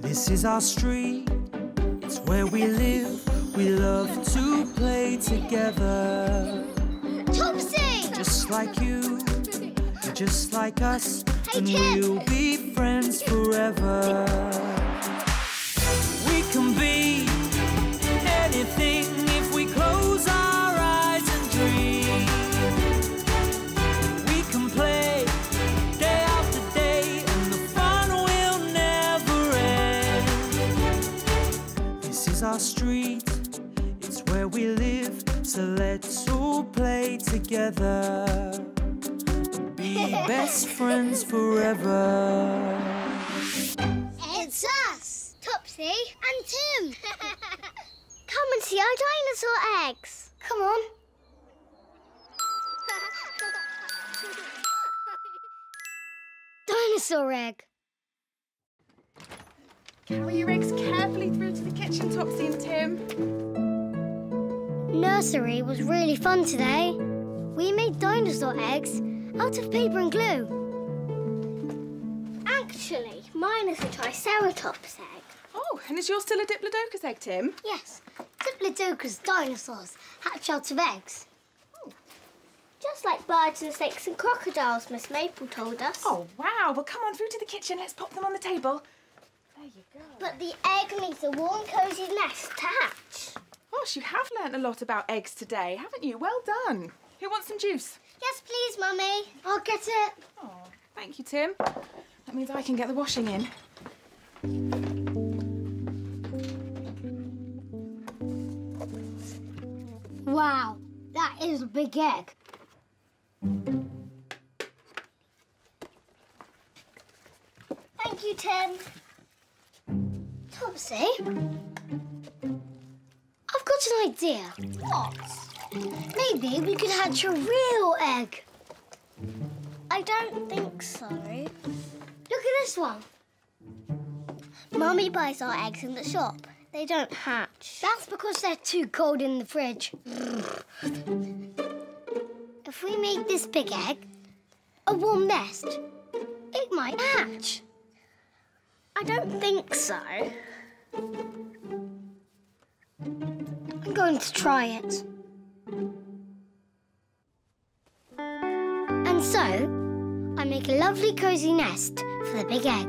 This is our street, it's where we live. We love to play together. Topsy! Just like you, just like us, Hey, and we'll be friends forever. Is our street, it's where we live, so let's all play together. Be best friends forever. It's us! Topsy and Tim! Come and see our dinosaur eggs. Come on. dinosaur egg. Carry your eggs Topsy and Tim. Nursery was really fun today. We made dinosaur eggs out of paper and glue. Actually, mine is a Triceratops egg. Oh, and is yours still a Diplodocus egg, Tim? Yes, Diplodocus dinosaurs hatch out of eggs. Oh. Just like birds and snakes and crocodiles, Miss Maple told us. Oh, wow. Well, come on through to the kitchen. Let's pop them on the table. There you go. But the egg needs a warm, cosy nest to hatch. Gosh, you have learnt a lot about eggs today, haven't you? Well done. Who wants some juice? Yes, please, Mummy. I'll get it. Oh, thank you, Tim. That means I can get the washing in. Wow, that is a big egg. Thank you, Tim. Topsy, I've got an idea. What? Maybe we could hatch a real egg. I don't think so. Look at this one. Mummy buys our eggs in the shop. They don't hatch. That's because they're too cold in the fridge. if we make this big egg a warm nest, I don't think so. I'm going to try it. And so, I make a lovely cosy nest for the big egg.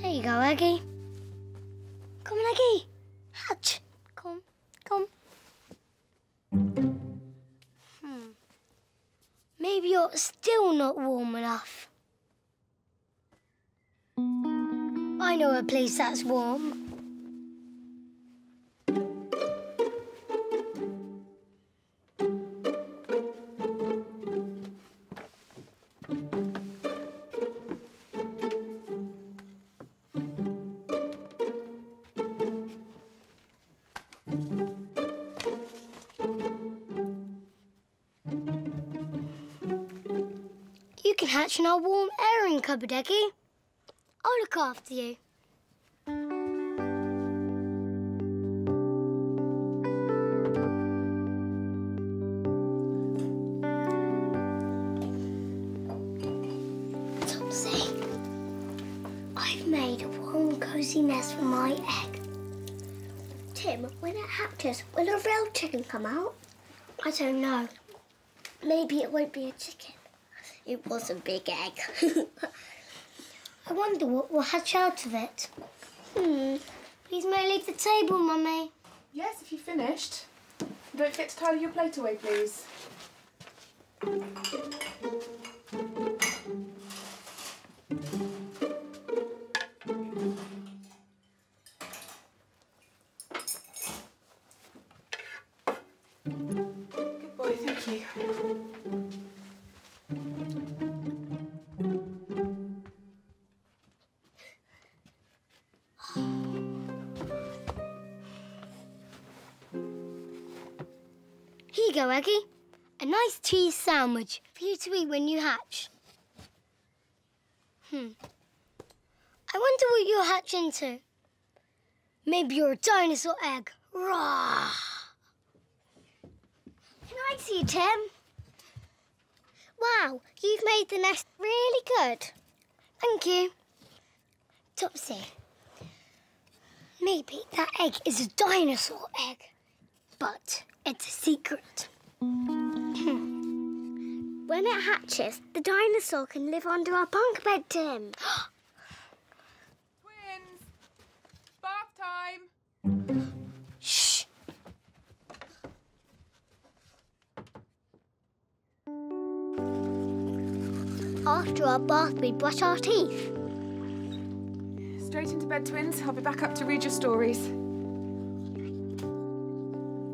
There you go, Eggy. Come on, Eggy. Hatch. Come, come. Maybe you're still not warm enough. I know a place that's warm. Hatch in our warm airing cupboard, Eggy. I'll look after you. Topsy, I've made a warm, cosy nest for my egg. Tim, when it hatches, will a real chicken come out? I don't know. Maybe it won't be a chicken. It was a big egg. I wonder what will hatch out of it. Hmm. Please may I leave the table, Mummy? Yes, if you've finished. Don't forget to tidy your plate away, please. Go, Eggy. A nice cheese sandwich for you to eat when you hatch. Hmm. I wonder what you'll hatch into. Maybe you're a dinosaur egg Rah! Can I see, Tim? Wow, you've made the nest really good. Thank you. Topsy, maybe that egg is a dinosaur egg, but it's a secret. when it hatches, the dinosaur can live under our bunk bed, Tim. Twins! Bath time! Shh. After our bath, we brush our teeth. Straight into bed, twins. I'll be back up to read your stories.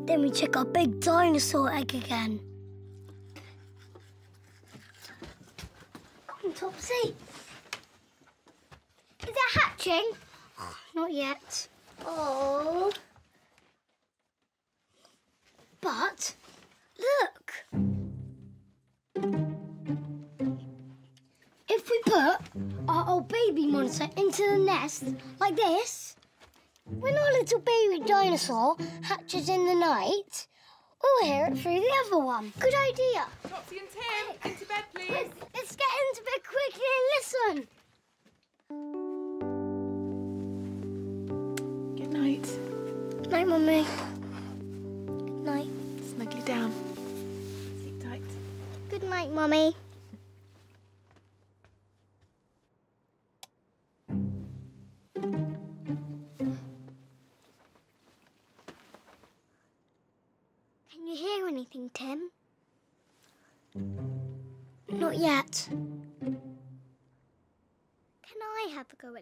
Then we check our big dinosaur egg again. Come on, Topsy. Is it hatching? Not yet. Oh. But look. If we put our old baby monitor into the nest like this, when our little baby dinosaur hatches in the night, we'll hear it through the other one. Good idea. Topsy and Tim, into bed, please. Let's, let's get into bed quickly and listen. Good night. Night, Mummy. Good night. Snugly down. Sleep tight. Good night, Mummy.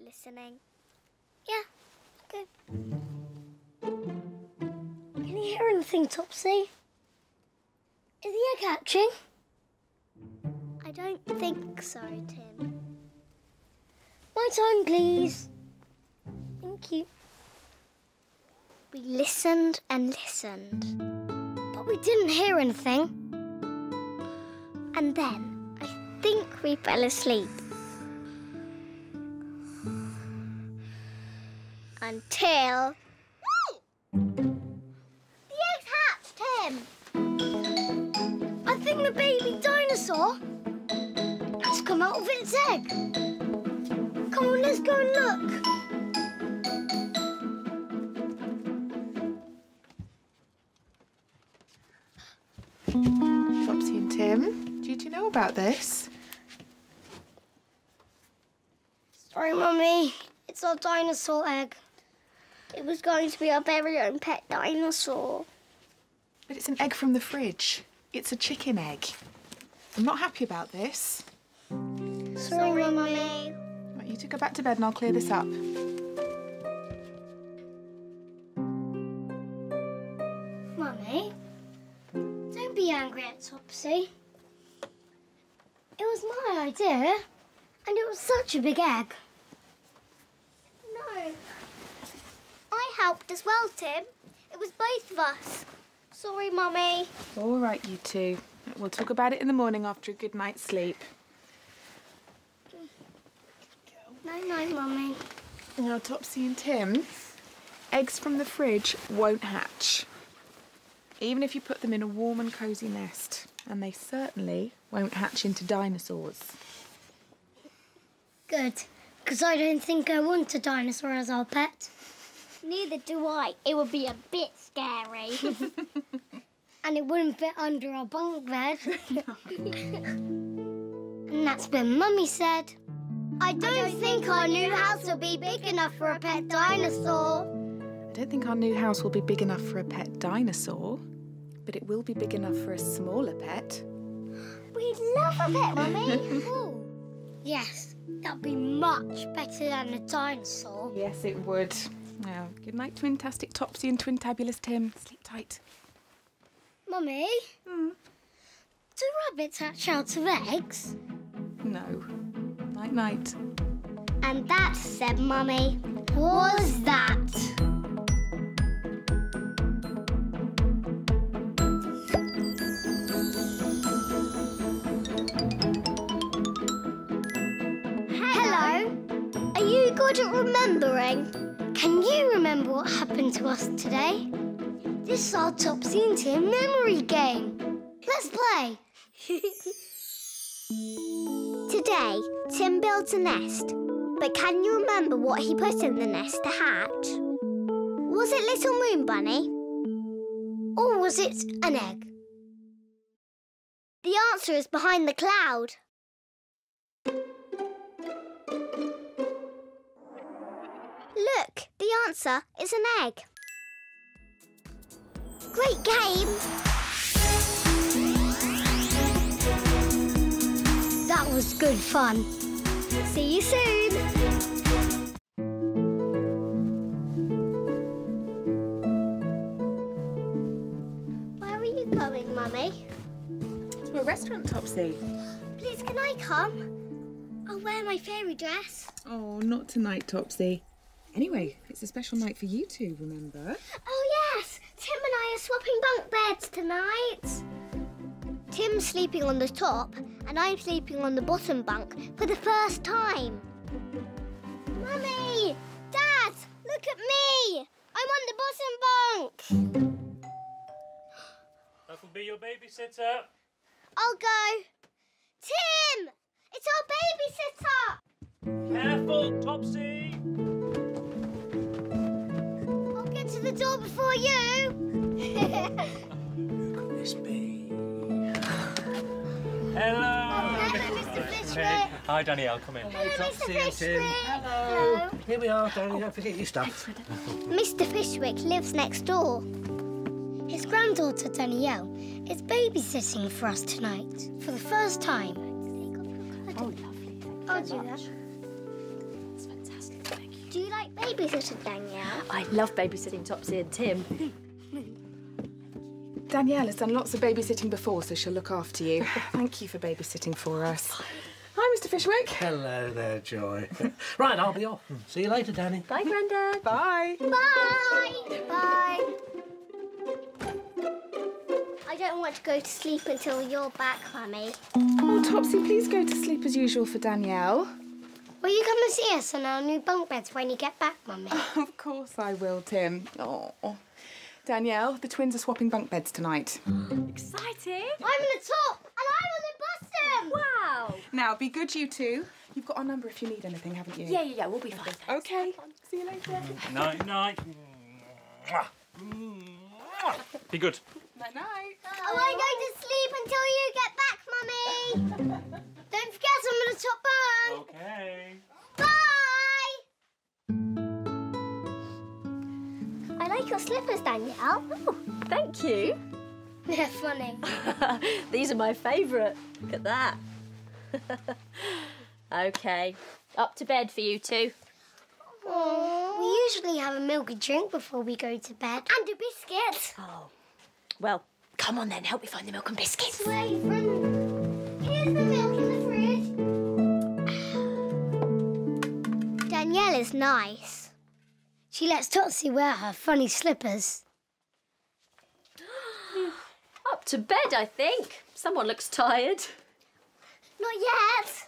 Listening? Yeah, okay. Can you hear anything, Topsy? Is the egg hatching? I don't think so, Tim. My time, please. Thank you. We listened and listened, but we didn't hear anything. And then I think we fell asleep. Until. The egg's hatched, Tim! I think the baby dinosaur has come out of its egg. Come on, let's go and look. Topsy and Tim, did you know about this? Sorry, Mummy. It's our dinosaur egg. It was going to be our very own pet dinosaur. But it's an egg from the fridge. It's a chicken egg. I'm not happy about this. Sorry, Mummy. Right, you two go back to bed and I'll clear this up. Mummy, don't be angry at Topsy. It was my idea, and it was such a big egg. No. I helped as well, Tim. It was both of us. Sorry, Mummy. All right, you two. We'll talk about it in the morning after a good night's sleep. No, no, Mummy. Now, Topsy and Tim, eggs from the fridge won't hatch. Even if you put them in a warm and cosy nest. And they certainly won't hatch into dinosaurs. Good, because I don't think I want a dinosaur as our pet. Neither do I. It would be a bit scary. and it wouldn't fit under our bunk bed. and that's when Mummy said, I don't, think our new house will be big enough for a pet dinosaur. I don't think our new house will be big enough for a pet dinosaur, but it will be big enough for a smaller pet. We'd love a pet, Mummy. yes, that'd be much better than a dinosaur. Yes, it would. Well, good night, Twintastic Topsy and Twintabulous Tim. Sleep tight. Mummy, hmm? do rabbits hatch out of eggs? No. Night, night. And that, said Mummy, was that. Us today? This is our Topsy and Tim memory game. Let's play. Today, Tim builds a nest. But can you remember what he put in the nest to hatch? Was it Little Moon Bunny? Or was it an egg? The answer is behind the cloud. Look, the answer is an egg. Great game! That was good fun. See you soon. Where are you going, Mummy? To a restaurant, Topsy. Please, can I come? I'll wear my fairy dress. Oh, not tonight, Topsy. Anyway, it's a special night for you two, remember? Oh, yes! Tim and I are swapping bunk beds tonight. Tim's sleeping on the top, and I'm sleeping on the bottom bunk for the first time. Mummy! Dad! Look at me! I'm on the bottom bunk! That will be your babysitter. I'll go. Tim! It's our babysitter! Careful, Topsy. I'll get to the door before you. Miss B. Hello. Hello, Mr. Hi, Danielle. Come in. Hello, Mr. Topsy and Tim. Fishwick. Hello. Here we are, Danny. Don't forget your stuff. Mr. Fishwick lives next door. His granddaughter Danielle is babysitting for us tonight for the first time. Oh, lovely. I'll do that. It's fantastic, thank you. Do you like babysitting, Danielle? I love babysitting Topsy and Tim. Danielle has done lots of babysitting before, so she'll look after you. Thank you for babysitting for us. Hi, Mr. Fishwick. Hello there, Joy. right, I'll be off. See you later, Danny. Bye, Grandad. Bye. Bye! Bye! I don't want to go to sleep until you're back, Mummy. Oh, Topsy, please go to sleep as usual for Danielle. Will you come and see us on our new bunk beds when you get back, Mummy? Of course I will, Tim. Oh. Danielle, the twins are swapping bunk beds tonight. Exciting. I'm on the top and I'm on the bottom! Wow. Now, be good, you two. You've got our number if you need anything, haven't you? Yeah, yeah, yeah, we'll be fine. Okay. See you later. Night, night. Be good. Night night. Oh, I'm going to sleep until you get back, Mummy! Don't forget I'm on the top bunk! Okay. Like your slippers, Danielle. Oh, thank you. They're funny. These are my favourite. Look at that. okay, up to bed for you two. We usually have a milky drink before we go to bed. And a biscuit. Oh, well, come on then, help me find the milk and biscuits. You from? Here's the milk in the fridge. Danielle is nice. She lets Topsy wear her funny slippers. Up to bed, I think. Someone looks tired. Not yet.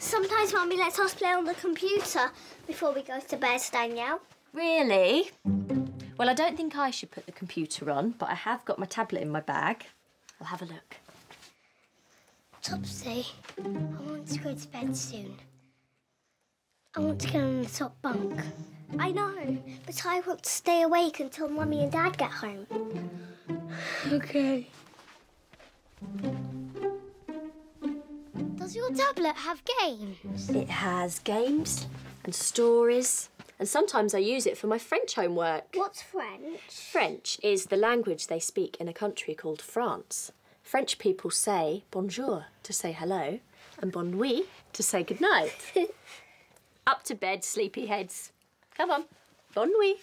Sometimes Mummy lets us play on the computer before we go to bed, Danielle. Really? Well, I don't think I should put the computer on, but I have got my tablet in my bag. I'll have a look. Topsy, I want to go to bed soon. I want to get on the top bunk. I know, but I want to stay awake until Mummy and Dad get home. Okay. Does your tablet have games? It has games and stories, and sometimes I use it for my French homework. What's French? French is the language they speak in a country called France. French people say bonjour to say hello and bon nuit to say goodnight. Up to bed, sleepyheads. Come on. Bon nuit.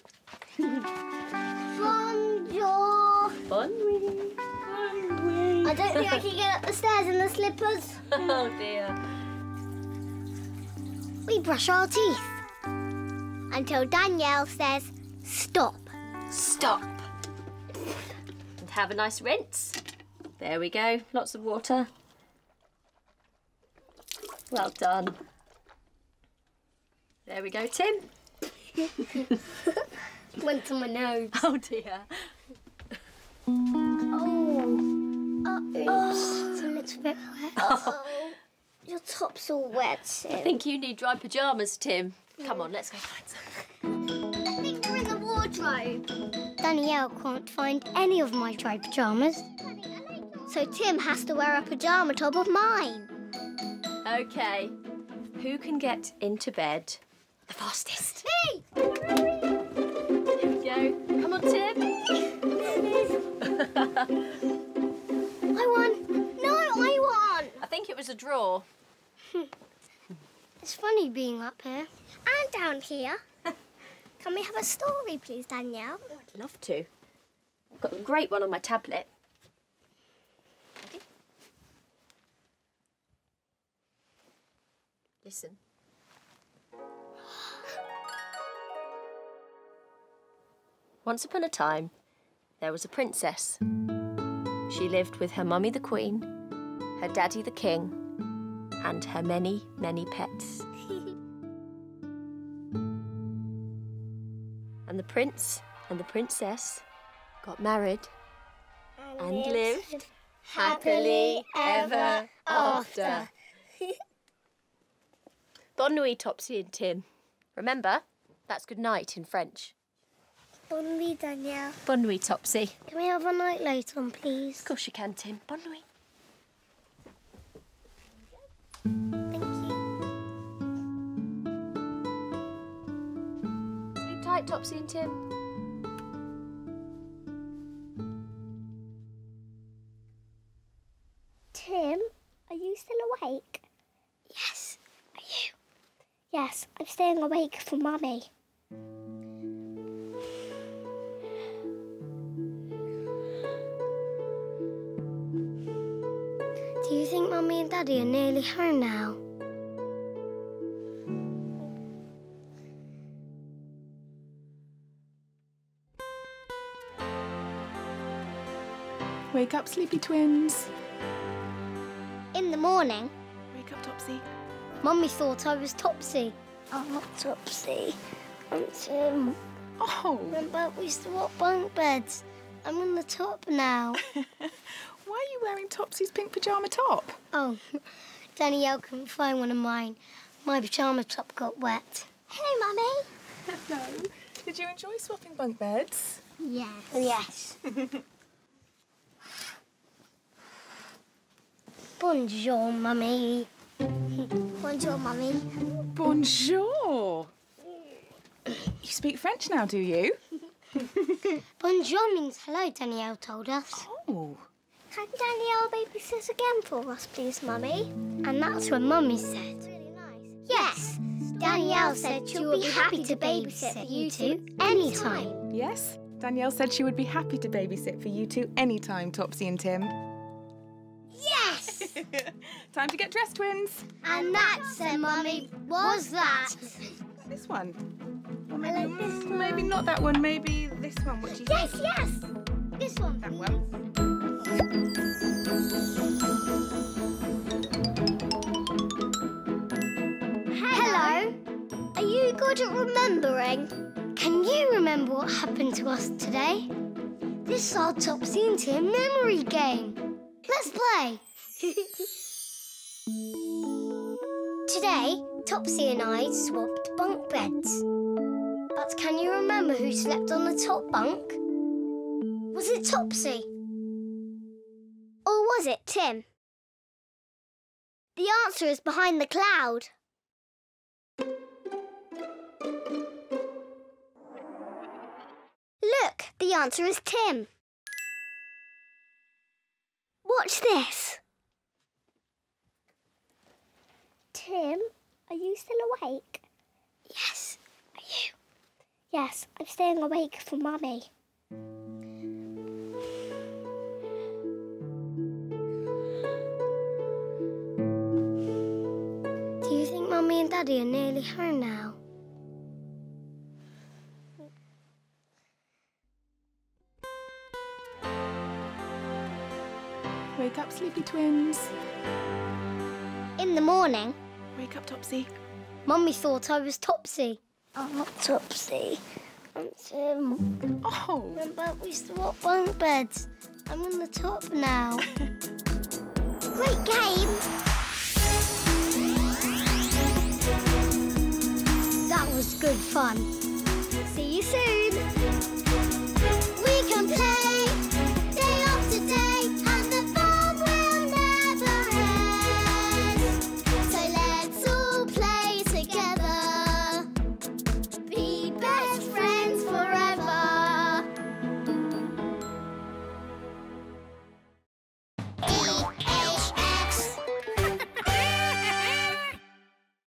Bonjour. Bon nuit. I don't think I can get up the stairs in the slippers. Oh dear. We brush our teeth until Danielle says stop. Stop. And have a nice rinse. There we go. Lots of water. Well done. There we go, Tim. Went to my nose. Oh dear. Oh. Uh, oops. It's a little bit wet. Oh. Your top's all wet, Tim. I think you need dry pyjamas, Tim. Come on, let's go find some. I think they're in the wardrobe. Danielle can't find any of my dry pyjamas. So Tim has to wear a pyjama top of mine. Okay. Who can get into bed the fastest? Me! Here we go. Come on, Tim. I won. No, I won. I think it was a draw. It's funny being up here. And down here. Can we have a story, please, Danielle? Oh, I'd love to. I've got a great one on my tablet. Listen. Once upon a time, there was a princess. She lived with her mummy the queen, her daddy the king, and her many, many pets. and the prince and the princess got married and lived happily ever after. Bonne nuit, Topsy and Tim. Remember, that's good night in French. Bonne nuit, Danielle. Bonne nuit, Topsy. Can we have a night light on, please? Of course you can, Tim. Bonne nuit. Thank you. Sleep tight, Topsy and Tim. Tim, are you still awake? Yes. Are you? Yes, I'm staying awake for Mummy. And Daddy are nearly home now? Wake up, sleepy twins. In the morning, Wake up, Topsy. Mummy thought I was Topsy. I'm not Topsy. I'm Tim. Oh, Remember, we swapped bunk beds. I'm on the top now. wearing Topsy's pink pyjama top? oh, Danielle couldn't find one of mine. My pyjama top got wet. Hello, Mummy. Hello. Did you enjoy swapping bunk beds? Yes. Oh, yes. Bonjour, Mummy. Bonjour, Mummy. Bonjour. You speak French now, do you? Bonjour means hello, Danielle told us. Oh. Can Danielle babysit again for us, please, Mummy? And that's what Mummy said. Yes. Danielle said she would be happy to babysit for you two anytime. Yes, Danielle said she would be happy to babysit for you two anytime, Topsy and Tim. Yes! Time to get dressed, twins. and that, said Mummy, was that. This one. Or maybe, like this one. maybe not that one. Maybe this one. What do you Yes, think? yes! This one, That one. Hello. Are you good at remembering? Can you remember what happened to us today? This is our Topsy and Tim memory game. Let's play. today, Topsy and I swapped bunk beds. But can you remember who slept on the top bunk? Was it Topsy? Was it Tim? The answer is behind the cloud. Look, the answer is Tim. Watch this. Tim, are you still awake? Yes. Are you? Yes, I'm staying awake for Mummy. Daddy are nearly home now? Wake up, sleepy twins. In the morning, Wake up, Topsy. Mummy thought I was Topsy. I'm not Topsy. I'm Tim, Oh, remember we swapped bunk beds. I'm on the top now. Great game. was good fun. See you soon. We can play day after day.